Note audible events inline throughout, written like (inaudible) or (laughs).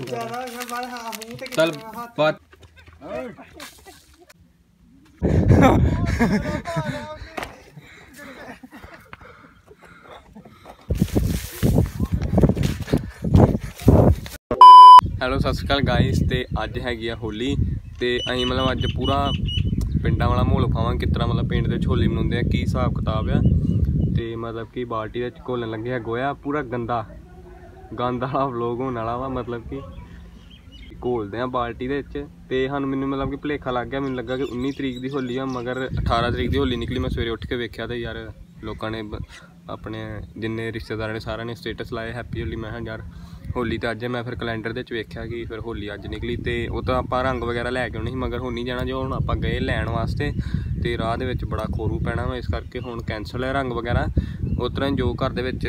ਜ਼ਿਆਦਾ ਬਾਹਰ ਹਾਂ ਮੂੰਹ ਤੇ ਚੱਲ ਬਾਤ ਹੈਲੋ ਸਤਿ ਸ਼੍ਰੀ ਅਕਾਲ ਗਾਇਸ ਤੇ ਅੱਜ ਹੈਗੀ ਆ ਹੋਲੀ, ਤੇ ਅਸੀਂ ਮਤਲਬ ਅੱਜ ਪੂਰਾ ਪਿੰਡਾਂ ਵਾਲਾ ਮਾਹੌਲ ਖਾਵਾਂਗੇ ਕਿਸ ਤਰ੍ਹਾਂ ਮਤਲਬ ਪਿੰਡ ਦੇ ਵਿੱਚ ਹੋਲੀ ਮਨਾਉਂਦੇ ਆ, ਕੀ ਹਿਸਾਬ ਕਿਤਾਬ ਆ, ਤੇ ਮਤਲਬ ਕਿ ਬਾਲਟੀ ਦੇ ਵਿੱਚ ਘੋਲਣ ਲੱਗੇ ਆ ਗੋਇਆ, ਪੂਰਾ ਗੰਦਾ। ਗੰਦ ਵਾਲਾ ਵਲੋਗ ਹੋਣ ਵਾਲਾ ਵਾ, ਮਤਲਬ ਕਿ ਘੋਲਦੇ ਆ ਬਾਲਟੀ ਦੇ ਵਿੱਚ ਤੇ ਸਾਨੂੰ ਮੈਨੂੰ ਮਤਲਬ ਕਿ ਭੁਲੇਖਾ ਲੱਗ ਗਿਆ, ਮੈਨੂੰ ਲੱਗਾ ਕਿ 19 ਤਰੀਕ ਦੀ ਹੋਲੀ ਆ, ਮਗਰ 18 ਤਰੀਕ ਦੀ ਹੋਲੀ ਨਿਕਲੀ, ਮੈਂ ਸਵੇਰੇ ਉੱਠ ਕੇ ਵੇਖਿਆ ਤੇ ਯਾਰ ਲੋਕਾਂ ਨੇ ਆਪਣੇ ਜਿੰਨੇ ਰਿਸ਼ਤੇਦਾਰਾਂ ਨੇ ਸਾਰਿਆਂ ਨੇ ਸਟੇਟਸ ਲਾਏ ਹੈਪੀ ਹੋਲੀ, ਮੈਂ ਕਿਹਾ ਯਾਰ ਹੋਲੀ ਤਾਂ ਅੱਜ ਮੈਂ ਫਿਰ ਕੈਲੰਡਰ ਦੇ ਵਿੱਚ ਵੇਖਿਆ ਕਿ ਫਿਰ ਹੋਲੀ ਅੱਜ ਨਿਕਲੀ ਤੇ ਉਹ ਤਾਂ ਆਪਾਂ ਰੰਗ ਵਗੈਰਾ ਲੈ ਕੇ ਆਉਣੇ ਸੀ, ਮਗਰ ਹੁਣ ਨਹੀਂ ਜਾਣਾ, ਜੋ ਹੁਣ ਆਪਾਂ ਗਏ ਲੈਣ ਵਾਸਤੇ ਤੇ ਰਾਹ ਦੇ ਵਿੱਚ ਬੜਾ ਖੋਰੂ ਪੈਣਾ ਵਾ, ਇਸ ਕਰਕੇ ਹੁਣ ਕੈਂਸਲ ਹੈ ਰੰਗ ਵਗੈਰਾ। ਉਸ ਤਰ੍ਹਾਂ ਜੋ ਘਰ ਦੇ ਵਿੱਚ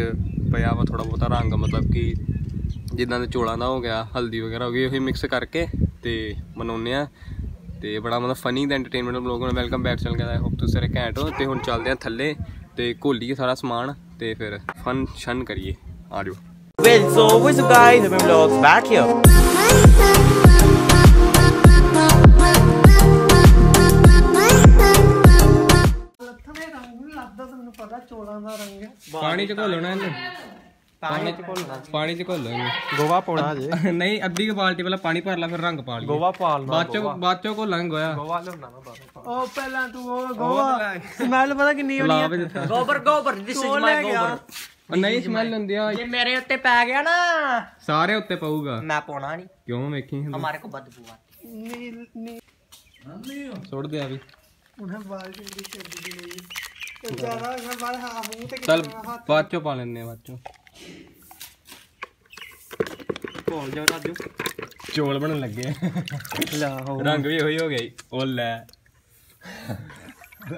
ਪਿਆ ਵਾ ਥੋੜਾ ਬਹੁਤਾ ਰੰਗ ਮਤਲਬ ਕਿ ਜਿੱਦਾਂ ਦੇ ਚੋਲਾਂ ਦਾ ਹੋ ਗਿਆ ਹਲਦੀ ਵਗੈਰਾ ਹੋ ਗਈ ਉਹੀ ਮਿਕਸ ਕਰਕੇ ਤੇ ਮਨਾਉਂਦੇ ਆ ਤੇ ਬੜਾ ਮਤਲਬ ਫਨੀ ਤੇ ਐਂਟਰਟੇਨਮੈਂਟ ਬਲੌਗ ਹੋਣਾ। ਵੈਲਕਮ ਬੈਕ ਚਲ ਗਿਆ ਆਈ ਹੋਪ ਤੁਸੀਂ ਸਾਰੇ ਘੈਂਟ ਹੋ। ਤੇ ਹੁਣ ਚੱਲਦੇ ਆ ਥੱਲੇ ਤੇ ਘੋਲੀਏ ਸਾਰਾ ਸਮਾਨ ਤੇ ਫਿਰ ਫਨ ਸ਼ਨ ਕਰੀਏ। ਆ ਜਾਓ। Well, so what's up guys, I'm Vlogs back here. ਦਾ ਰੰਗ ਹੈ। ਪਾਣੀ ਚ ਘੋਲਣਾ ਇਹਨੂੰ। ਪਾਣੀ ਚ ਘੋਲਣਾ ਪਾਣੀ ਚ ਘੋਲਣਾ ਇਹਨੂੰ। ਗੋਵਾ ਪਾਉਣਾ ਜੇ (laughs) ਨਹੀਂ ਅੱਧੀ ਕੁ ਬਾਲਟੀ ਪਹਿਲਾਂ ਪਾਣੀ ਭਰ ਲੈ ਫਿਰ ਰੰਗ ਪਾ ਲਈ ਗੋਵਾ ਪਾਲਣਾ ਬਾਅਦ ਚੋਂ ਬਾਅਦ ਚੋਂ ਘੋਲਾਂਗੇ ਗੋਇਆ ਗੋਵਾ ਲਿਆਉਣਾ ਮੈਂ ਬਾਹਰੋਂ। ਉਹ ਪਹਿਲਾਂ ਤੂੰ ਉਹ ਗੋਵਾ। ਸਮੈਲ ਪਤਾ ਕਿੰਨੀ ਹੋਣੀ ਹੈ ਦਿੱਤਾ। ਚੋਲ my ਲੈ ਗਿਆ। gober. ਉਹ ਨਹੀਂ ਸਮੈਲ ਹੁੰਦੀ ਆ। ਜੇ ਮੇਰੇ ਉੱਤੇ ਪੈ ਗਿਆ ਨਾ ਸਾਰੇ ਉੱਤੇ ਪਊਗਾ। ਮੈਂ ਪਾਉਣਾ ਨਹੀਂ ਕਿਉਂ ਵੇਖੀ ਹਮਾਰੇ ਕੋ ਬਦਬੂ ਆਤੀ ਨੀਲ ਨੀ ਸੁੱਟ ਦਿਆ ਵੀ। ਉਹਨਾਂ ਬਾਲਟੀ ਦੀ ਚੱਲਦੀ ਦੀ ਨਹੀਂ ਤੇ ਜ਼ਿਆਦਾ ਹਾਂ ਮੂੰਹ ਤੇ ਚੱਲ ਬਾਅਦ ਚੋਂ ਪਾ ਲੈਣੇ ਬਾਅਦ ਚੋਂ। ਭੋਲ ਜਾ ਰਾਜੂ ਚੋਲ ਬਣਨ ਲੱਗੇ ਲਾ ਹੋ। ਰੰਗ ਵੀ ਉਹੀ ਹੋ ਗਿਆ ਈ। ਉਹ ਲੈ।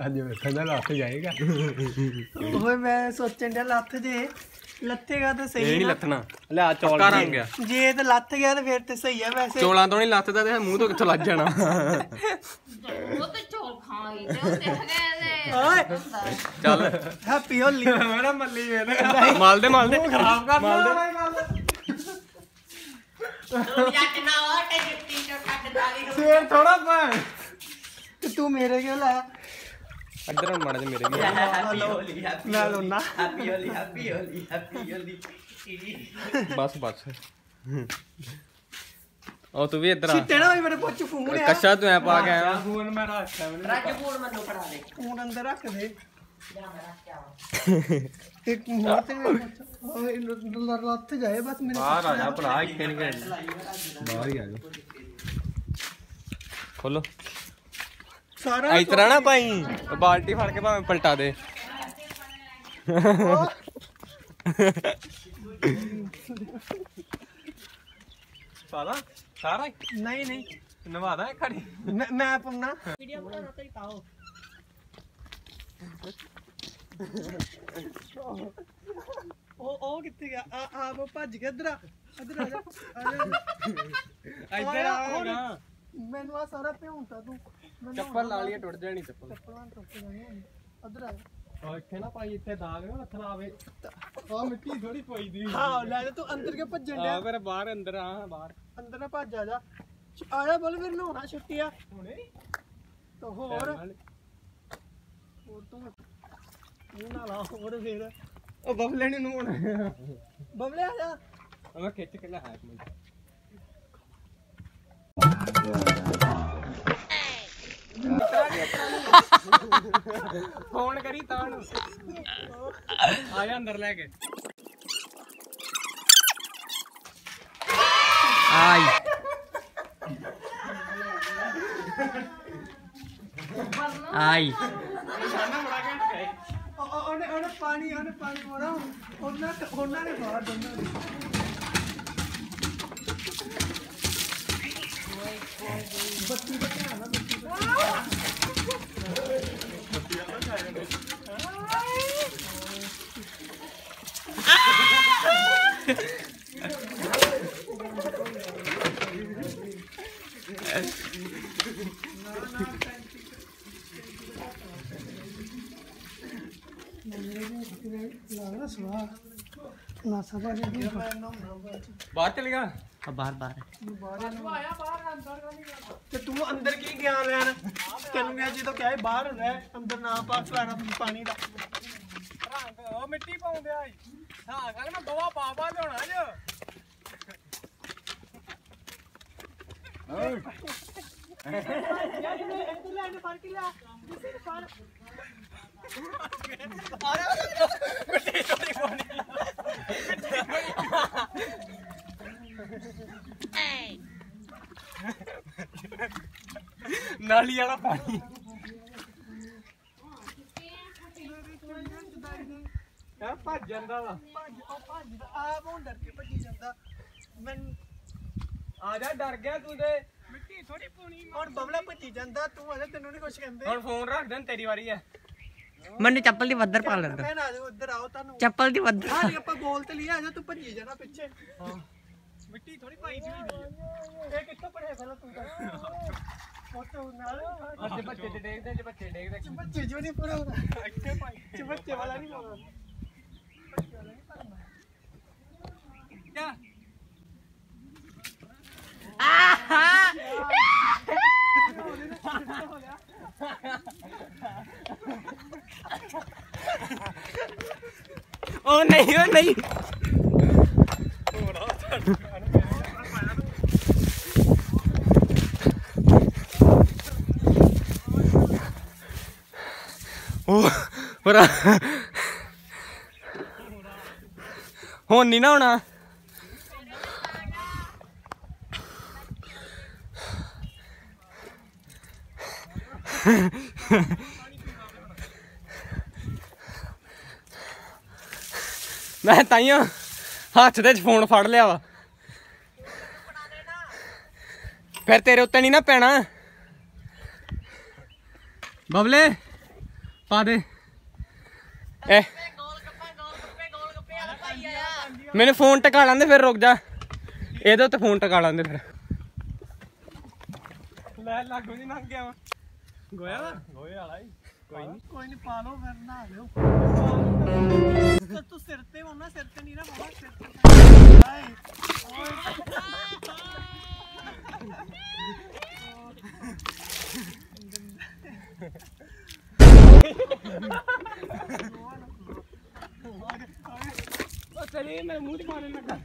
ਅੱਜ ਵੇਖਣ ਦਾ ਲੱਖ ਜਾਏਗਾ। ਓਏ ਮੈਂ ਸੋਚਣ ਡਿਆ ਲੱਥ ਜੇ ਲੱਥੇਗਾ ਤਾਂ ਇਹ ਸਹੀ ਨਹੀਂ ਨਾ। ਲੱਥਣਾ ਲੈ ਚੌਲ ਪੱਕਾ ਰੰਗ ਆ। ਜੇ ਤੇ ਲੱਥ ਗਿਆ ਤੇ ਫਿਰ ਤੇ ਸਹੀ ਹੈ ਵੈਸੇ। ਚੋਲਾਂ ਤੋਂ ਨਹੀਂ ਲੱਥਦਾ ਤੇ ਮੂੰਹ ਤੋਂ ਕਿੱਥੋਂ ਲੱਜ ਜਾਣਾ? ਉਹ ਤੇ ਚੌਲ ਖਾਈ ਤੇ ਉਹ ਦੇਖ ਗਏ ਓਏ। ਚੱਲ। ਹੈਪੀ ਹੋਲੀ। ਮੇਰਾ ਮੱਲੀ ਵੇਲੇ ਮਲ ਦੇ ਮਲ ਦੇ। ਖਰਾਬ ਕਰ ਮਲ ਦੇ। ਜੱਟ ਨਾ ਆਟੇ ਜੁੱਤੀ ਚੋਂ ਕੱਢ ਦਾਲੀ ਸਵੇਰ ਥੋੜਾ ਪਾ ਤੇ ਤੂੰ ਮੇਰੇ ਕਿਉਂ ਲਾਇਆ? ਇੱਧਰ ਮੜ ਜਾ ਮੇਰੇ ਵੀ ਹੈਪੀ ਹੋਲੀ ਹੈਪੀ ਮੈਂ ਲਾਉਣਾ। Happy Holi happy Holi happy Holi. ਬਸ ਬਸ। ਉਹ ਤੂੰ ਵੀ ਇੱਧਰ ਆ। ਸਿੱਟੇ ਨਾ ਮੇਰੇ ਪੁੱਛ ਫੋਨ ਆ ਕੱਛਾ ਤੂੰ ਐ ਪਾ ਕੇ ਆਇਆ। ਫੋਨ ਮੈਂ ਰੱਖਿਆ ਮੈਨੂੰ। ਰਾਜੂ ਫੋਨ ਮੈਨੂੰ ਫੜਾ ਦੇ। ਫੋਨ ਅੰਦਰ ਰੱਖ ਦੇ। ਜਾ ਮੈਂ ਰੱਖ ਕੇ ਆਵਾਂ। ਇੱਕ ਮੂੰਹ ਤੇ ਓਏ ਲ- ਲੱਥ ਜਾਏ ਬਸ ਮੇਰੇ ਬਾਹਰ ਆ ਜਾ ਭਰਾ ਇੱਥੇ ਨਹੀਂ ਗਏ ਬਾਹਰ ਹੀ ਆ ਜਾ। ਖੋਲੋ। ਸਾਰਾ ਇਸ ਤਰ੍ਹਾਂ ਨਾ ਪਾਈ ਬਾਲਟੀ ਫੜ ਕੇ ਭਾਵੇਂ ਪਲਟਾ ਦੇ। ਸਾਰਾ ਸਾਰਾ ਹੀ? ਨਹੀਂ ਨਹੀਂ। ਨਵਾਦਾ ਹੈ ਖੜੀ ਮੈਂ ਮੈਂ ਪਾਉਣਾ। ਉਹ ਉਹ ਕਿੱਥੇ ਗਿਆ? ਆ ਆਪ ਭੱਜ ਗਿਆ ਇਧਰ ਆ। ਇਧਰ ਆ ਜਾ। ਆ ਜਾ। ਇੱਧਰ ਆ ਆ। ਨਾ। ਮੈਨੂੰ ਆ ਸਾਰਾ ਭਿਉਂਤਾ ਤੂੰ ਚੱਪਲ ਲਾ ਲਈ ਟੁੱਟ ਜਾਣੀ ਚੱਪਲ। ਚੱਪਲਾਂ ਟੁੱਟ ਜਾਣੀਆਂ ਇਧਰ ਆ ਆ ਇੱਥੇ ਨਾ ਪਾਈ ਇੱਥੇ ਦਾਗ ਨਾ ਹੱਥ ਲਾਵੇ ਆ ਮਿੱਟੀ ਥੋੜੀ ਪਈ ਦੀ। ਹਾਂ ਲੈ ਜਾ ਤੂੰ ਅੰਦਰ ਕੇ ਭੱਜਣ ਆ ਡਿਆ ਫਿਰ ਬਾਹਰ ਅੰਦਰ ਆ ਬਾਹਰ। ਅੰਦਰ ਨਾ ਭੱਜ ਆ ਜਾ। ਆ ਜਾ ਬੋਲ ਫਿਰ ਨਹਾਉਣਾ ਛੁੱਟੀ ਆ। ਹੁਣੇ ਤਾਂ ਹੋਰ। ਹੋਰ ਤੂੰ ਮੂੰਹ ਨਾਲ ਲਾ ਹੋਰ ਫੇਰ। ਉਹ ਬਫਲੇ ਨੂੰ ਹੁਣ ਬਬਲੇ ਆ ਜਾ। ਮੈਂ ਖਿੱਚ ਕੇ ਲਿਆ ਇੱਕ ਮਿੰਟ। ਫੋਨ ਕਰੀ ਤਾਂ ਨੂੰ। ਆ ਜਾ ਅੰਦਰ ਲੈ ਕੇ। ਆਈ ਆਈ ਉਹ- ਉਹ- ਉਹਨੇ ਉਹਨੇ ਪਾਣੀ ਉਹਨੇ ਪਾਣੀ ਮੋੜਾ ਉਹਨਾਂ ਤੇ- ਨੇ ਬਾਹਰ ਦਾ ਆ ਦਾ ਚਲ ਗਿਆ? ਬਾਹਰ ਬਾਹਰ ਆਇਆ ਬਾਹਰ। ਅੰਦਰ ਨਹੀਂ ਤੇ ਤੂੰ ਅੰਦਰ ਕੀ ਗਿਆ ਰਹਿਣ? ਤੈਨੂੰ ਮੈਂ ਜਦੋਂ ਕਿਹਾ ਸੀ ਬਾਹਰ ਰਹਿ ਅੰਦਰ ਨਾ ਪਾਸ ਲੈਣਾ ਪਾਣੀ ਦਾ। ਰੰਗ ਉਹ ਮਿੱਟੀ ਪਾਉਂਦੇ ਆਈ ਹਾਂ ਗੱਲ ਮੈਂ ਗਵਾ ਪਾ ਪਾ ਲਿਆਉਣਾ ਜੋ ਯਾਰ ਇਹਨੇ ਇੱਧਰ ਲੈ ਇਹਨੇ ਫੜ ਕੇ ਲਿਆ। ਕਿਸੇ ਨੇ ਫੜ। ਨਾਲੀ ਵਾਲਾ ਪਾਣੀ। ਆ ਭੱਜ ਜਾਂਦਾ ਵਾ। ਭੱਜ ਉਹ ਭੱਜਦਾ ਆਪ ਹੁਣ ਡਰ ਕੇ ਭੱਜੀ ਜਾਂਦਾ। ਮੈਂ ਆ ਜਾ ਡਰ ਗਿਆ ਤੂੰ ਤੇ। ਮਿੱਟੀ ਥੋੜੀ ਪਾਉਣੀ ਹੁਣ ਬਬਲਾ ਭੱਜੀ ਜਾਂਦਾ ਤੂੰ ਅਜੇ ਤੈਨੂੰ ਨਹੀਂ ਕੁਝ ਕਹਿੰਦੇ। ਹੁਣ ਫੋਨ ਰੱਖ ਦੇ ਤੇਰੀ ਵਾਰੀ ਹੈ ਮੈਨੂੰ ਚੱਪਲ ਦੀ ਵੱਦਰ ਪਾ ਲੈਂਦਾ ਮੈਂ ਆ ਜਾਓ ਇੱਧਰ ਆਓ ਤੁਹਾਨੂੰ। ਚੱਪਲ ਦੀ ਵੱਦਰ ਹਾਂ ਜੀ ਆਪਾਂ ਗੋਲ ਤੇ ਲਿਆ ਜਾ ਤੂੰ ਭੱਜੀ ਜਾਣਾ ਪਿੱਛੇ। ਮਿੱਟੀ ਥੋੜੀ ਪਾਈ ਸੀ ਇਹ ਕਿੱਥੋਂ ਪੜਿਆ ਪਹਿਲਾਂ ਤੂੰ ਦੱਸ। ਫੋਟੋ ਨਾਲ ਅੱਜ ਬੱਚੇ ਤੇ ਦੇਖਦੇ ਜੇ ਬੱਚੇ ਦੇਖਦੇ ਬੱਚੇ ਜੋ ਨਹੀਂ ਪੜਾਉਂਦਾ ਇੱਥੇ ਪਾਈ। ਬੱਚੇ ਵਾਲਾ ਨਹੀਂ ਲਾਉਣਾ ਜਾ। (laughs) ਉਹ ਨਹੀਂ ਉਹ ਨਹੀਂ। ਉਹ ਪਰ ਹੁਣ ਨਹੀਂ ਨਾ ਹੋਣਾ ਮੈਂ ਤਾਈਓ, ਹੱਥ ਦੇ ਚ ਫੋਨ ਫੜ ਲਿਆ ਵਾ। ਫਿਰ ਤੇਰੇ ਉੱਤੇ ਨਹੀਂ ਨਾ ਪੈਣਾ। ਬਬਲੇ, ਪਾ ਦੇ। ਐ। ਮੈਨੂੰ ਫੋਨ ਟਕਾ ਲਾਂਦੇ ਫਿਰ ਰੁਕ ਜਾ। ਇਹਦੇ ਉੱਤੇ ਫੋਨ ਟਕਾ ਲਾਂਦੇ ਫਿਰ। ਲੈ, ਲਾਗੋ ਜੀ ਲੰਘ ਗਿਆ ਵਾ। ਗੋਇਆ? ਗੋਏ ਵਾਲਾ ਹੀ। ਕੋਈ ਨਹੀਂ ਕੋਈ ਨਹੀਂ ਪਾ ਲਓ ਫਿਰ ਨਹਾ ਲਿਓ। (laughs) ਤੇ ਸਿਰ ਤੇ ਹੋਣਾ ਸਿਰ ਤੇ ਨਹੀਂ ਨਾ ਮਾਮਾ ਸਿਰ ਤੇ ਹਾਏ। ਉਹ ਚਲੀ ਮੇਰੇ ਮੂੰਹ ਤੇ ਮਾਰਨ ਲੱਗਾ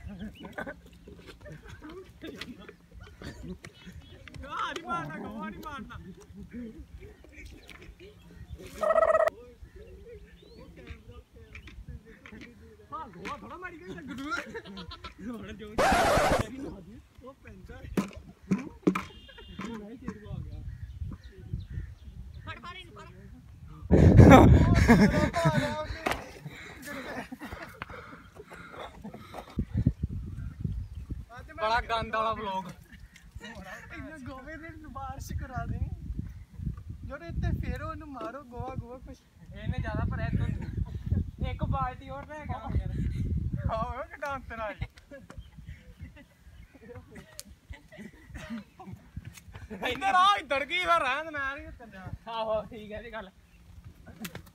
ਗੋਹਾ ਨਹੀਂ ਮਾਰਨਾ ਗੋਹਾ ਨਹੀਂ ਮਾਰਨਾ ਹਾਂ ਥੋੜਾ ਮਾਰੀ ਗਈ ਗੁੱਡੂ ਹੁਣ ਜੋ ਉਹ ਪੈਂਦਾ ਨਹੀਂ ਤੇਰੇ ਆ ਗਿਆ ਬੜਾ ਗੰਦ ਵਾਲਾ ਵਲੌਗ ਇਹਨਾਂ ਗੋਵੇ ਦੇ ਬਾਰਿਸ਼ ਕਰਾ ਦੇ ਜਿਹੜੇ ਇੱਥੇ ਫੇਰ ਉਹਨੂੰ ਮਾਰੋ ਗੋਆ ਗੋਆ ਕੁਛ। ਇਹਨੇ ਜ਼ਿਆਦਾ ਭਰਿਆ ਤੂੰ ਇੱਕ ਬਾਲਟੀ ਹੋਰ ਲੈ ਗਿਆ ਯਾਰ। ਆਹ ਕਿੱਡਾ ਅੰਤਰ ਆ ਇੱਧਰ ਆ ਇੱਧਰ ਕੀ ਫਿਰ ਰਹਿਣ ਮੈਂ ਨਹੀਂ ਚੱਲਿਆ ਆਹੋ ਠੀਕ ਹੈ ਜੀ ਗੱਲ।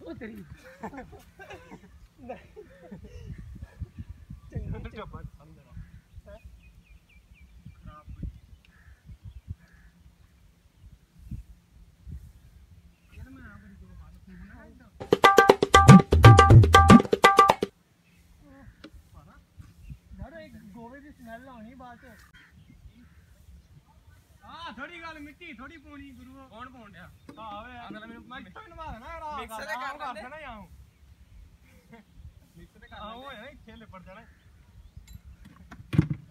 ਉਹ ਤੇਰੀ ਚੰਗਾ। ਚੱਪਾ ਗੱਲ ਥੋੜੀ ਪਾਉਣੀ ਗੁਰੂ। ਕੌਣ ਪਾਉਣ ਡਿਆ? ਆ ਵੇ। ਅਗਲਾ ਮੈਨੂੰ ਮੈਂ ਇੱਥੋਂ ਨਵਾ ਦੇਣਾ ਯਾਰ ਮਿਕਸ ਤੇ ਕਰ ਨਾ ਆਉਂ। ਮਿਕਸ ਤੇ ਕਰ ਆਉਂ ਹੋਇਆ ਇੱਥੇ ਲਿਪੜ ਜਾਣਾ।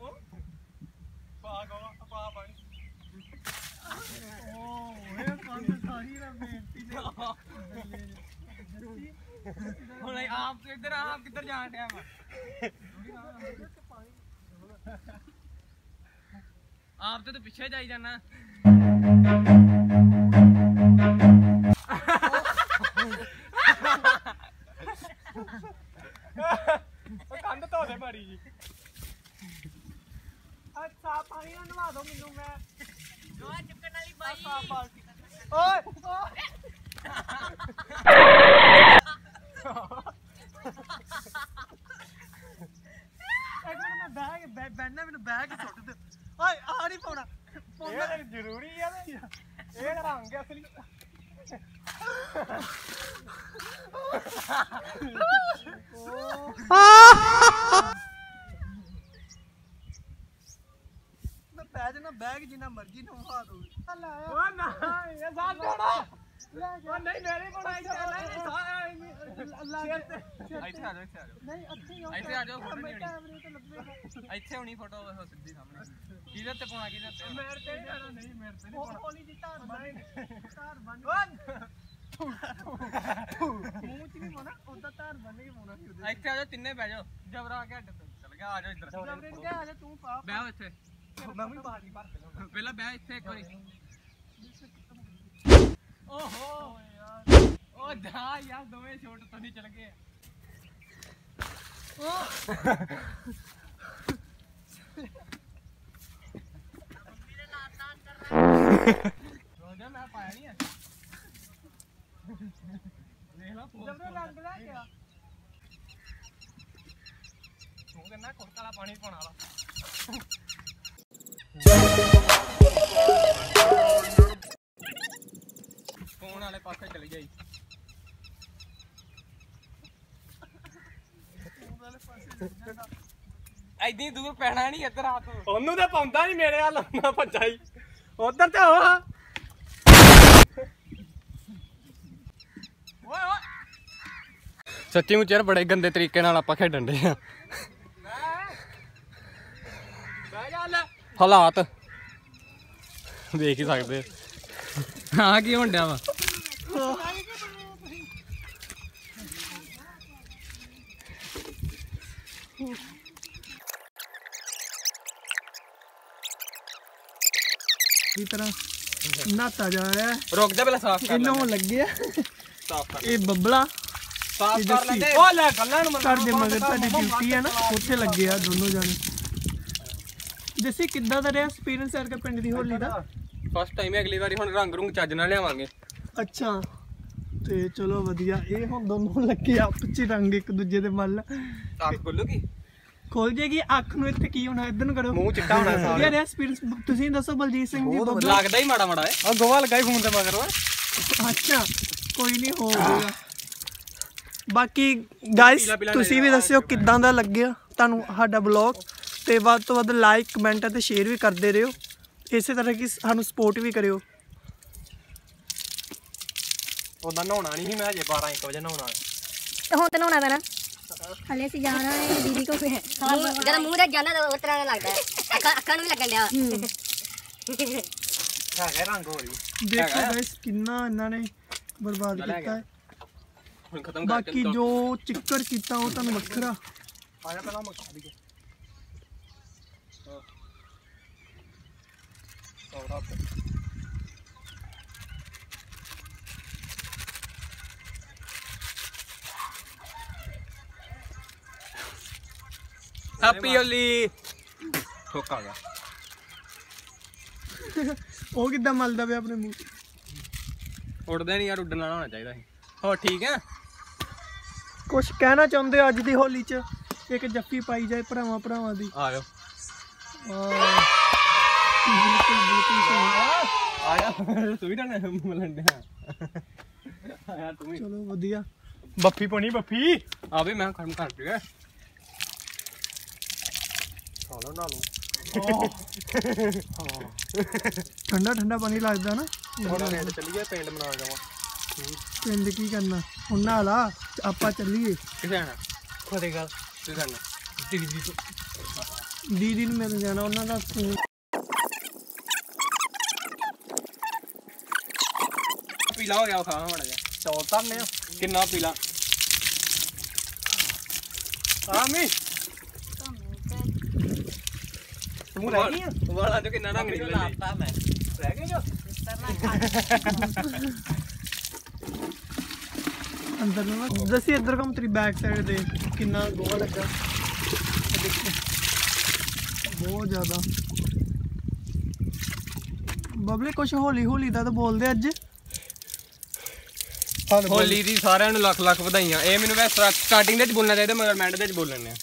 ਉਹ ਪਾ ਗੋ ਪਾ ਪਾਣੀ। ਓ ਇਹ ਕੰਨ ਸਾਰੀ ਰਾ ਬੇਨਤੀ ਦੇ ਹੁਣ ਆਪ ਇੱਧਰ ਆਪ ਕਿੱਧਰ ਜਾਣ ਡਿਆ ਵਾ? ਆਪ ਤੇ ਤਾਂ ਪਿੱਛੇ ਜਾਈ ਜਾਣਾ। ਕੰਧ ਧੋ ਦੇ ਮਾੜੀ ਜੀ। ਅੱਛਾ, ਪਾਣੀ ਨਾਲ ਨਵਾ ਦਿਓ ਮੈਨੂੰ ਮੈਂ। ਗੋਆ ਚੁੱਕਣ ਵਾਲੀ ਬਾਈ ਓਏ ਇੱਕ ਮਿੰਟ ਮੈਂ ਬੈਗ ਬੈ- ਮੈਨੂੰ ਬੈਗ ਸੁੱਟ ਦੇ ਓਏ ਆ ਨਹੀਂ ਪਾਉਣਾ। ਇਹ ਜ਼ਰੂਰੀ ਆ ਤੇ ਇਹ ਰੰਗ ਆ ਅਸਲੀ। ਮੈਂ ਪੈ ਜਾਣਾ ਬੈਗ ਜਿੰਨਾ ਮਰਜ਼ੀ ਨੂੰ ਨਾ ਇਹ ਹੋਣਾ ਉਹ ਨਹੀਂ ਮੇਰੇ ਕੋਲ ਆਈ ਚੱਲ ਨਹੀਂ ਇੱਥੇ ਆ ਜਾਓ ਇੱਥੇ ਆ ਜਾਓ। ਨਹੀਂ ਅੱਛੀ ਹੋ ਇੱਥੇ ਆ ਜਾਓ ਫੋਟੋ ਨਹੀਂ ਕੈਮਰੇ ਤੇ ਲੱਭੇਗਾ ਇੱਥੇ ਹੋਣੀ ਫੋਟੋ ਬਸ ਸਿੱਧੀ ਸਾਹਮਣੇ। ਕਿਹਦੇ ਤੇ ਪਾਉਣਾ ਕਿਹਦੇ ਤੇ ਮੇਰੇ ਤੇ ਜਾਣਾ ਨਹੀਂ ਮੇਰੇ ਤੇ ਉਹ ਹੋਲੀ ਦੀ ਧਾਰ ਬਣ ਧਾਰ ਬਣ ਮੂੰਹ ਚ ਨਹੀਂ ਪਾਉਣਾ ਉਹਦਾ ਧਾਰ ਬਣ ਕੇ ਪਾਉਣਾ ਸੀ ਉਹਦੇ ਇੱਥੇ ਆ ਜਾਓ ਤਿੰਨੇ ਬਹਿ ਜਾਓ। ਜਬਰਾ ਕੇ ਅੱਡ ਚੱਲ ਗਿਆ ਆ ਜਾਓ ਇੱਧਰ। ਜਬਰੇ ਨੂੰ ਕਿਹਾ ਆ ਜਾ ਤੂੰ ਪਾ। ਬਹਿਓ ਇੱਥੇ। ਮੈਂ ਵੀ ਬਾਹਰ ਭਰ ਕੇ ਪਹਿਲਾਂ ਬਹਿ ਇੱਥੇ ਇੱਕ ਵਾਰੀ। ਓਹੋ। ਉਹ ਜਾ ਯਾਰ ਦੋਵੇਂ ਛੋਟ ਤੋਂ ਨਹੀਂ ਚਲ ਗਏ। ਰੋਜਾ ਮੈਂ ਪਾਇਆ ਨਹੀਂ ਦੇਖ ਲਾ ਫੋਨ ਜਬਰੇ ਰੰਗ ਲੈ ਕੇ ਆ। ਤੂੰ ਕਹਿੰਦਾ ਕੁੜਕ ਵਾਲਾ ਪਾਣੀ ਪਾਉਣ ਵਾਲਾ ਫੋਨ ਵਾਲੇ ਪਾਸੇ ਚਲੀ ਗਈ ਐਦੀ ਦੂਰ ਪੈਣਾ ਨਹੀਂ ਇੱਧਰ ਆ ਤੂੰ। ਉਹਨੂੰ ਤੇ ਪਾਉਂਦਾ ਨਹੀਂ ਮੇਰੇ ਵੱਲ ਨਾ ਭੱਜਾ ਹੀ ਉਧਰ ਤੇ ਹੋ। ਓਏ ਓਏ। ਸੱਚੀ ਮੁੱਚੀ ਯਾਰ ਬੜੇ ਗੰਦੇ ਤਰੀਕੇ ਨਾਲ ਆਪਾਂ ਖੇਡਣ ਦੇ ਆ। ਬਹਿ ਜਾ ਲੈ। ਹਾਲਾਤ। ਦੇਖ ਹੀ ਸਕਦੇ ਹਾਂ ਕੀ ਹੁੰਦਿਆ ਵਾ ਦੀ ਤਰ੍ਹਾਂ ਨਾਤਾ ਜਾ ਰਿਹਾ ਰੁਕ ਜਾ ਪਹਿਲਾਂ ਸਾਫ਼ ਕਰ ਇਹਨਾਂ ਨੂੰ ਲੱਗਿਆ ਸਾਫ਼ ਕਰ ਇਹ ਬੱਬਲਾ ਸਾਫ਼ ਕਰ ਲੈਂਦੇ। ਉਹ ਲੈ ਗੱਲਾਂ ਨੂੰ ਘਰ ਦੇ ਮਗਰ ਤੁਹਾਡੀ ਡਿਊਟੀ ਹੈ ਨਾ ਉੱਥੇ ਲੱਗੇ ਆ ਦੋਨੋਂ ਜਾਣੇ। ਜੱਸੀ ਕਿੱਦਾਂ ਦਾ ਰਿਹਾ ਐਕਸਪੀਰੀਅੰਸ ਯਾਰ ਪਿੰਡ ਦੀ ਹੋਲੀ ਦਾ? ਫਸਟ ਟਾਈਮ ਹੈ ਅਗਲੀ ਵਾਰੀ ਹੁਣ ਰੰਗ ਰੁੰਗ ਚੱਜ ਨਾਲ ਲਿਆਵਾਂਗੇ। ਅੱਛਾ ਤੇ ਚਲੋ ਵਧੀਆ। ਇਹ ਹੁਣ ਦੋਨੋਂ ਲੱਗੇ ਆਪਸ ਚ ਰੰਗ ਇੱਕ ਦੂਜੇ ਦੇ ਮੱਲ। ਖੁੱਲੂਗੀ? ਖੋਲ ਜੇਗੀ ਅੱਖ ਨੂੰ ਇੱਥੇ ਕੀ ਹੋਣਾ ਇਧਰ ਨੂੰ ਕਰੋ। ਮੂੰਹ ਚਿੱਟਾ ਹੋਣਾ ਸਾਰਾ। ਵਧੀਆ ਰਿਹਾ ਐਕਸਪੀਰੀਅੰਸ ਤੁਸੀਂ ਦੱਸੋ ਬਲਜੀਤ ਸਿੰਘ ਜੀ ਬੱਬਲਾ ਲੱਗਦਾ ਹੀ ਮਾੜਾ ਮਾੜਾ ਏ ਆ ਗੋਵਾ ਲਗਾਈ ਫੋਨ ਤੇ ਮਗਰ ਓਏ। ਅੱਛਾ ਕੋਈ ਨਹੀਂ ਹੋ ਜਾਏਗਾ ਬਾਕੀ ਗਾਇਸ ਤੁਸੀਂ ਵੀ ਦੱਸਿਓ ਕਿੱਦਾਂ ਦਾ ਲੱਗਿਆ ਤੁਹਾਨੂੰ ਸਾਡਾ ਬਲੌਗ ਤੇ ਵੱਧ ਤੋਂ ਵੱਧ ਲਾਈਕ ਕਮੈਂਟ ਅਤੇ ਸ਼ੇਅਰ ਵੀ ਕਰਦੇ ਰਹੋ। ਇਸੇ ਤਰ੍ਹਾਂ ਕਿ ਸਾਨੂੰ ਸਪੋਰਟ ਵੀ ਕਰਿਓ। ਉਹਦਾ ਨਹਾਉਣਾ ਨਹੀਂ ਸੀ ਮੈਂ ਅਜੇ 12 1 ਵਜੇ ਨਹਾਉਣਾ। ਤੇ ਹੁਣ ਤੇ ਨਹਾਉਣਾ ਪੈਣਾ। ਹਲੇ ਅਸੀਂ ਜਾਣਾ ਹੈ ਦੀਦੀ ਕੋਲ ਜਦੋਂ ਮੂੰਹ ਦੇ ਜਾਣਾ ਤਾਂ ਉਸ ਤਰ੍ਹਾਂ ਦਾ ਲੱਗਦਾ ਹੈ। ਅੱਖਾਂ ਅੱਖਾਂ ਨੂੰ ਵੀ ਲੱਗਣ ਡਿਆ। ਹੈਗਾ ਰੰਗ ਹੋ ਰਹੀ ਦੇਖੋ ਗਾਇਸ ਕਿੰਨਾ ਇਹਨਾਂ ਨੇ ਬਰਬਾਦ ਕੀਤਾ ਹੈ। ਹੁਣ ਖਤਮ ਬਾਕੀ ਜੋ ਚਿੱਕੜ ਕੀਤਾ ਉਹ ਤੁਹਾਨੂੰ ਵੱਖਰਾ। ਆ ਜਾ ਪਹਿਲਾਂ ਮਖਾ ਦੀ। ਹੈਪੀ ਹੋਲੀ ਠੋਕਾ ਗਿਆ ਉਹ ਕਿੱਦਾਂ ਮਲਦਾ ਪਿਆ ਆਪਣੇ ਮੂੰਹ? ਉੱਡਦਾ ਨਹੀਂ ਯਾਰ ਉੱਡਣ ਵਾਲਾ ਹੋਣਾ ਚਾਹੀਦਾ ਸੀ। ਹੋ ਠੀਕ ਹੈ ਕੁਛ ਕਹਿਣਾ ਚਾਹੁੰਦੇ ਹੋ ਅੱਜ ਦੀ ਹੋਲੀ 'ਚ? ਇੱਕ ਜੱਫੀ ਪਾਈ ਜਾਏ ਭਰਾਵਾਂ ਭਰਾਵਾਂ ਦੀ। ਆ ਵਾਹ। ਬਿਲਕੁਲ ਬਿਲਕੁਲ ਆਇਆ ਤੂੰ ਵੀ ਤਾਂ ਮਲਣ ਡਿਆ। ਆਇਆ ਤੂੰ ਵੀ ਚਲੋ ਵਧੀਆ। ਬੱਫੀ ਪਾਣੀ ਬੱਫੀ। ਆ ਵੀ ਮੈਂ ਖੜਮ ਕਰ ਪਿਆ ਚਲੋ ਨਾ ਲਓ। ਠੰਡਾ ਠੰਡਾ ਪਾਣੀ ਲੱਗਦਾ ਨਾ। ਹੁਣ ਪਿੰਡ ਚੱਲੀਏ ਪਿੰਡ ਬਣਾ ਜਾਵਾਂ। ਪਿੰਡ ਕੀ ਕਰਨਾ? ਹੁਣ ਨਾਲਾ ਆਪਾਂ ਚੱਲੀਏ। ਕਿੱਥੇ ਖੜੇ ਗੱਲ ਕੀ ਕਰਨਾ? ਦੀਦੀ ਤੋਂ ਦੀਦੀ ਨੂੰ ਮਿਲ ਜਾਣਾ ਉਹਨਾਂ ਦਾ ਫੋਨ ਪੀਲਾ ਹੋ ਗਿਆ ਖਾ ਮਾੜਾ ਜਿਹਾ। ਚੌਲ ਧਰਨੇ ਆ। ਕਿੰਨਾ ਪੀਲਾ? ਆਮੀ ਤੂੰ ਰਹਿ ਗਈ ਆ? ਵਾਲਾ ਜੋ ਕਿੰਨਾ ਰੰਗ ਨਿਕਲੇ ਮੈਂ। ਰਹਿ ਗਈ ਜੋ ਅੰਦਰ ਨੂੰ ਦੱਸੀ ਇੱਧਰ ਕੰਮ ਤੇਰੀ ਬੈਕ ਸਾਈਡ ਦੇ ਕਿੰਨਾ ਗੋਹਾ ਲੱਗਾ। ਬਹੁਤ ਜ਼ਿਆਦਾ। ਬਬਲੇ ਕੁਛ ਹੌਲੀ ਹੌਲੀ ਦਾ ਤਾਂ ਬੋਲਦੇ ਅੱਜ। ਹੋਲੀ ਦੀ ਸਾਰਿਆਂ ਨੂੰ ਲੱਖ ਲੱਖ ਵਧਾਈਆਂ। ਇਹ ਮੈਨੂੰ ਵੈਸੇ ਸਟਾਰਟਿੰਗ ਦੇ ਵਿੱਚ ਬੋਲਣਾ ਚਾਹੀਦਾ ਮਗਰ ਮੈਂਡ ਦੇ ਵਿੱਚ ਬੋਲਣੇ ਆ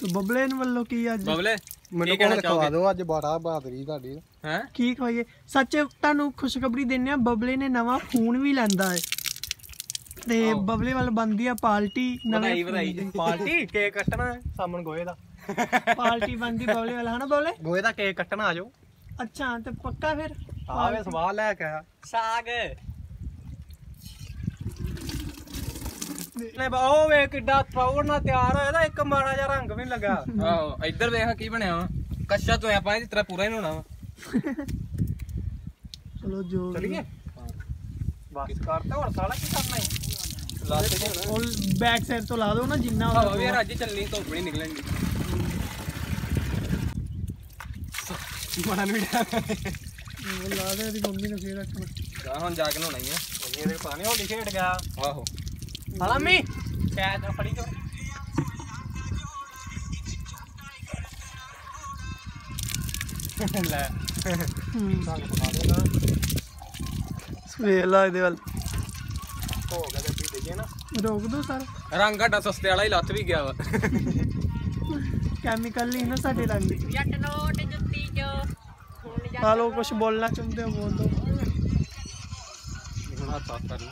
ਤੇ ਬਬਲੇ ਨੂੰ ਵੱਲੋਂ ਕੀ ਅੱਜ? ਬਬਲੇ ਮੈਨੂੰ ਕੋਲ ਖਵਾ ਦਿਓ ਅੱਜ ਬੜਾ ਬਹਾਦਰੀ ਤੁਹਾਡੀ। ਹੈ? ਕੀ ਖਵਾਈਏ? ਸੱਚ ਤੁਹਾਨੂੰ ਖੁਸ਼ਖਬਰੀ ਦਿੰਨੇ ਆ ਬਬਲੇ ਨੇ ਨਵਾਂ ਫੋਨ ਵੀ ਲੈਂਦਾ ਹੈ। ਤੇ ਬਬਲੇ ਵੱਲ ਬੰਦੀ ਆ ਪਾਰਟੀ ਨਵੇਂ ਵਧਾਈ ਪਾਰਟੀ ਕੇਕ ਕੱਟਣਾ ਸਾਮਣ ਗੋਏ ਦਾ। ਪਾਰਟੀ ਬੰਦੀ ਬਬਲੇ ਵੱਲ ਹਨਾ ਬਬਲੇ? ਗੋਏ ਦਾ ਕੇਕ ਕੱਟਣਾ ਆਜੋ ਅੱਛਾ ਤੇ ਪੱਕਾ ਫਿਰ? ਆਵੇ ਸਵਾਲ ਲੈ ਕੇ ਆ ਸਾਗ। ਨੇ ਬਾ ਉਹ ਵੇ ਕਿੱਡਾ ਪਾਉਰ ਨਾਲ ਤਿਆਰ ਹੋਇਆ ਦਾ ਇੱਕ ਮਾੜਾ ਜਿਹਾ ਰੰਗ ਵੀ ਨੀ ਲੱਗਾ। ਆਹੋ ਇੱਧਰ ਵੇਖ ਕੀ ਬਣਿਆ ਵਾ। ਕੱਚਾ ਤੋਂ ਆਪਾਂ ਇਸ ਤਰ੍ਹਾਂ ਪੂਰਾ ਹੀ ਹੋਣਾ ਵਾ। ਚਲੋ ਜੋ ਵੀ। ਚਲੀਏ? ਬਸ ਕਰ ਤੇ ਹੁਣ ਸਾਲਾ ਕੀ ਕਰਨਾ ਹੈ ਉਹ ਬੈਕ ਸਾਈਡ ਤੋਂ ਲਾ ਦਿਓ ਨਾ ਜਿੰਨਾ ਹਵਾ ਵੀ ਅੱਜ ਚੱਲਣੀ ਧੁੱਪ ਨਹੀਂ ਨਿਕਲਣੀ। ਮਨ ਵੀ ਉਹ ਲਾ ਦੇ ਦੀ ਮੰਮੀ ਨੂੰ ਫੇਰ ਰੱਖਣਾ। ਜਾ ਹੁਣ ਜਾ ਕੇ ਨਹਾਉਣਾ ਹੀ ਆ। ਇਹਦੇ ਪਾਣੀ ਹੋਲੀ ਖੇਡ ਗਿਆ। ਆਹੋ। ਸਾਲਾ ਮੀ ਕੈਚ ਫੜੀ ਜੋ ਲੈ। ਹੂੰ। ਸਾਨੂੰ ਪਕਾ ਦੇਣਾ ਵੇਖ ਲਾ ਇਹਦੇ ਵੱਲ। ਹੋ ਗਿਆ ਤੇ ਵੀ ਦੇਈਏ ਨਾ। ਰੋਕ ਦੋ ਸਰ। ਰੰਗ ਘਾਟਾ ਸਸਤੇ ਵਾਲਾ ਹੀ ਲੱਥ ਵੀ ਗਿਆ ਵਾ। ਕੈਮੀਕਲ ਨਹੀਂ ਨਾ ਸਾਡੇ ਰੰਗ। ਜੱਟ ਲੋਟ ਜੁੱਤੀ ਚ। ਹੁਣ ਜਾ ਹਾਲੋ ਕੁਝ ਬੋਲਣਾ ਚਾਹੁੰਦੇ ਹੋ ਬੋਲ ਦੋ। ਹੁਣ ਹੱਥ ਸਾਫ਼ ਕਰ ਲਓ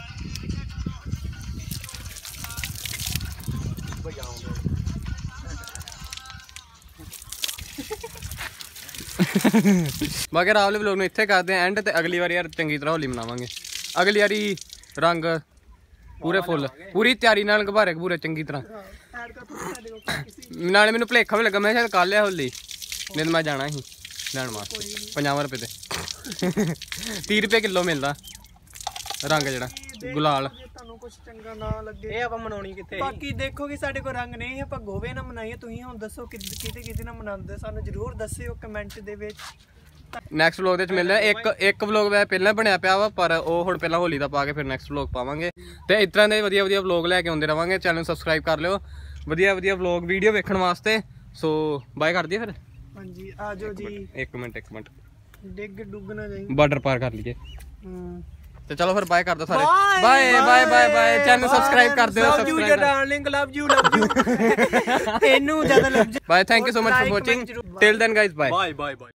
ਮਗਰ ਆਵਲੇ ਵਲੋਗ ਨੂੰ ਇੱਥੇ ਕਰਦੇ ਆ ਐਂਡ ਤੇ ਅਗਲੀ ਵਾਰੀ ਯਾਰ ਚੰਗੀ ਤਰ੍ਹਾਂ ਹੋਲੀ ਮਨਾਵਾਂਗੇ। ਅਗਲੀ ਵਾਰੀ ਰੰਗ ਪੂਰੇ ਫੁੱਲ ਪੂਰੀ ਤਿਆਰੀ ਨਾਲ ਘਬਾਰੇ ਪੂਰੇ ਚੰਗੀ ਤਰ੍ਹਾਂ। ਨਾਲੇ ਮੈਨੂੰ ਭੁਲੇਖਾ ਵੀ ਲੱਗਾ, ਮੈਂ ਸ਼ਾਇਦ ਕੱਲ ਲਿਆ ਹੋਲੀ। ਨਹੀਂ ਮੈਂ ਜਾਣਾ ਸੀ ਲੈਣ ਵਾਸਤੇ 50 ਰੁਪਏ ਤੇ। 30 ਰੁਪਏ ਕਿਲੋ ਮਿਲਦਾ। ਰੰਗ ਜਿਹੜਾ ਗੁਲਾਲ। ਤੁਹਾਨੂੰ ਕੁਝ ਚੰਗਾ ਨਾ ਲੱਗੇ। ਇਹ ਆਪਾਂ ਮਨਾਉਣੀ ਕਿੱਥੇ? ਬਾਕੀ ਦੇਖੋ ਕਿ ਸਾਡੇ ਕੋਲ ਰੰਗ ਨਹੀਂ ਹੈ ਆਪਾਂ ਗੋਵੇ ਨਾਲ ਮਨਾਈਏ। ਤੁਸੀਂ ਹੁਣ ਦੱਸੋ ਕਿ ਕਿਤੇ ਕਿਤੇ ਨਾਲ ਮਨਾਉਂਦੇ? ਸਾਨੂੰ ਜਰੂਰ ਦੱਸਿਓ ਕਮੈਂਟ ਦੇ ਵਿੱਚ। ਨੈਕਸਟ ਵਲੌਗ ਦੇ ਵਿੱਚ ਮਿਲਦੇ ਆ ਇੱਕ ਇੱਕ ਵਲੌਗ ਵੈ ਪਹਿਲਾਂ ਬਣਿਆ ਪਿਆ ਵਾ ਪਰ ਉਹ ਹੁਣ ਪਹਿਲਾਂ ਹੋਲੀ ਦਾ ਪਾ ਕੇ ਫਿਰ ਨੈਕਸਟ ਵਲੌਗ ਪਾਵਾਂਗੇ। ਤੇ ਇਸ ਤਰ੍ਹਾਂ ਦੇ ਵਧੀਆ ਵਧੀਆ ਵਲੌਗ ਲੈ ਕੇ ਆਉਂਦੇ ਰਵਾਂਗੇ। ਚੈਨਲ ਨੂੰ ਸਬਸਕ੍ਰਾਈਬ ਕਰ ਲਿਓ। ਵਧੀਆ ਵਧੀਆ ਵਲੌਗ ਵੀਡੀਓ ਵੇਖਣ ਵਾਸਤੇ। ਸੋ ਬਾਏ ਕਰ ਦਈਏ ਫਿਰ। ਹਾਂਜੀ ਆ ਜਾਓ ਜੀ। ਇੱਕ ਮਿੰਟ ਇੱਕ ਮਿੰਟ। ਡਿੱਗ ਡੁੱਗ ਨਾ ਜਾਈ। ਬਾਰਡਰ ਪਾਰ ਕਰ ਲਈਏ। ਹੂੰ। ਤੇ ਚਲੋ ਫਿਰ ਬਾਏ ਕਰ ਦੋ ਸਾਰੇ। Bye bye bye bye channel subscribe ਕਰ ਦਿਓ love you subscribe darling love you love you ਇਹਨੂੰ ਜ਼ਿਆਦਾ love you bye thank you so much for watching till then guys bye bye bye